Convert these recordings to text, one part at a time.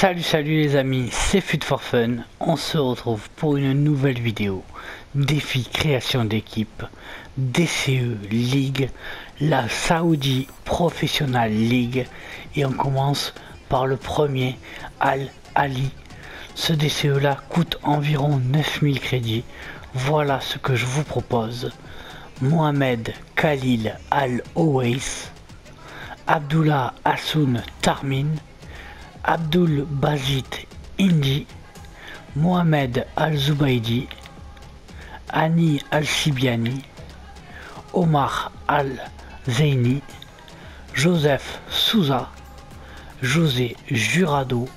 Salut salut les amis, c'est Fut for Fun, on se retrouve pour une nouvelle vidéo. Défi création d'équipe. DCE League, la Saudi Professional League. Et on commence par le premier Al Ali ce DCE là coûte environ 9000 crédits. Voilà ce que je vous propose. Mohamed Khalil Al-Owais Abdullah Hassoun Tarmin Abdul Bazit Indi, Mohamed Al-Zubaydi, Ani Al-Sibiani, Omar Al-Zeini, Joseph Souza, José Jurado,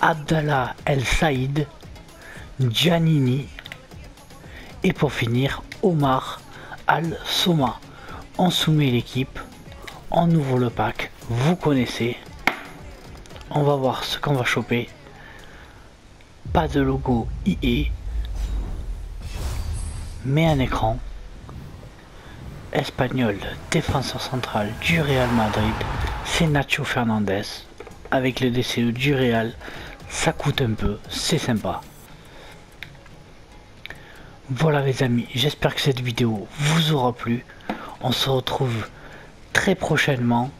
Abdallah El Saïd, Giannini et pour finir Omar Al-Soma. On soumet l'équipe, on ouvre le pack, vous connaissez on va voir ce qu'on va choper. Pas de logo IE, mais un écran. Espagnol, défenseur central du Real Madrid, c'est Nacho Fernandez. Avec le DCE du Real, ça coûte un peu, c'est sympa. Voilà les amis, j'espère que cette vidéo vous aura plu. On se retrouve très prochainement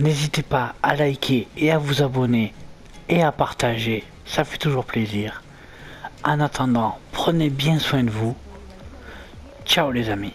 N'hésitez pas à liker et à vous abonner et à partager, ça fait toujours plaisir. En attendant, prenez bien soin de vous. Ciao les amis.